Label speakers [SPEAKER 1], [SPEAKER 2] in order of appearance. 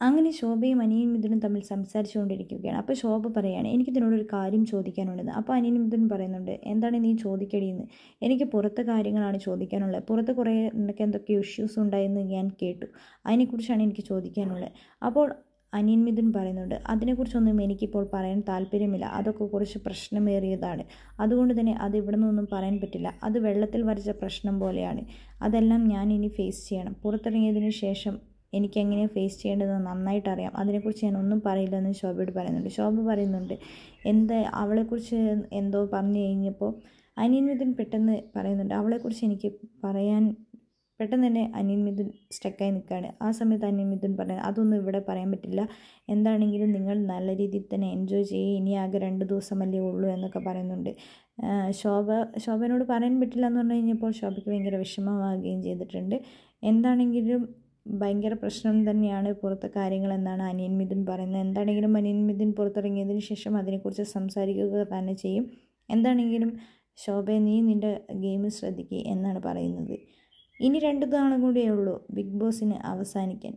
[SPEAKER 1] അങ്ങനെ ശോഭയും അനിയൻ മിഥുനും തമ്മിൽ സംസാരിച്ചുകൊണ്ടിരിക്കുകയാണ്. അപ്പോൾ ശോഭ പറയുകയാണ് എനിക്ക് ഇതിനോടൊരു കാര്യം ചോദിക്കാനുണ്ടെന്ന് അപ്പോൾ അനിയൻ മിഥുൻ പറയുന്നുണ്ട് എന്താണ് നീ ചോദിക്കടിയെന്ന് എനിക്ക് പുറത്തെ കാര്യങ്ങളാണ് ചോദിക്കാനുള്ളത്. പുറത്ത് കുറേ എന്തൊക്കെ എന്തൊക്കെയോ ഇഷ്യൂസ് ഉണ്ടായെന്ന് ഞാൻ കേട്ടു. അതിനെക്കുറിച്ചാണ് എനിക്ക് ചോദിക്കാനുള്ളത്. അപ്പോൾ അനിയൻ മിഥുൻ പറയുന്നുണ്ട് അതിനെക്കുറിച്ചൊന്നും എനിക്കിപ്പോൾ പറയാൻ താല്പര്യമില്ല. അതൊക്കെ കുറച്ച് പ്രശ്നമേറിയതാണ്. അതുകൊണ്ട് തന്നെ അത് ഇവിടെ നിന്നൊന്നും പറയാൻ പറ്റില്ല. അത് വെള്ളത്തിൽ വരച്ച പ്രശ്നം പോലെയാണ്. അതെല്ലാം ഞാൻ ഇനി ഫേസ് ചെയ്യണം. പുറത്തിറങ്ങിയതിന് ശേഷം എനിക്ക് എങ്ങനെ ഫേസ് ചെയ്യേണ്ടതെന്ന് നന്നായിട്ട് അറിയാം അതിനെക്കുറിച്ച് ഞാൻ ഒന്നും പറയില്ലെന്ന് ശോഭയോട് പറയുന്നുണ്ട്. ശോഭ പറയുന്നുണ്ട് എന്ത് അവളെക്കുറിച്ച് എന്തോ പറഞ്ഞു കഴിഞ്ഞപ്പോൾ അനിയൻ മിഥുൻ പെട്ടെന്ന് പറയുന്നുണ്ട്. അവളെക്കുറിച്ച് എനിക്ക് പറയാൻ പെട്ടെന്ന് തന്നെ അനിയൻ മിഥുൻ സ്റ്റക്കായി നിൽക്കുകയാണ്. ആ സമയത്ത് അനിയൻ മിഥുൻ പറയുന്നത് അതൊന്നും ഇവിടെ പറയാൻ പറ്റില്ല. എന്താണെങ്കിലും നിങ്ങൾ നല്ല രീതിയിൽ തന്നെ എൻജോയ് ചെയ്യുക ഇനി ആകെ രണ്ട് ദിവസമല്ലേ ഉള്ളൂ എന്നൊക്കെ പറയുന്നുണ്ട്. ശോഭ ശോഭനോട് പറയാൻ പറ്റില്ല എന്ന് പറഞ്ഞു കഴിഞ്ഞപ്പോൾ ശോഭയ്ക്ക് ഭയങ്കര വിഷമമാവുകയും ചെയ്തിട്ടുണ്ട്. എന്താണെങ്കിലും ഭയങ്കര പ്രശ്നം തന്നെയാണ് പുറത്തെ കാര്യങ്ങൾ എന്നാണ് അനിയൻ മിഥുൻ പറയുന്നത്. എന്താണെങ്കിലും അനിയൻ മിഥുൻ പുറത്തിറങ്ങിയതിന് ശേഷം അതിനെക്കുറിച്ച് സംസാരിക്കുക തന്നെ ചെയ്യും. എന്താണെങ്കിലും ശോഭയെ നീ നിന്റെ ഗെയിം ശ്രദ്ധിക്കുക എന്നാണ് പറയുന്നത്. ഇനി രണ്ട് തവണ കൂടിയേ ഉള്ളൂ ബിഗ് ബോസിന് അവസാനിക്കാൻ.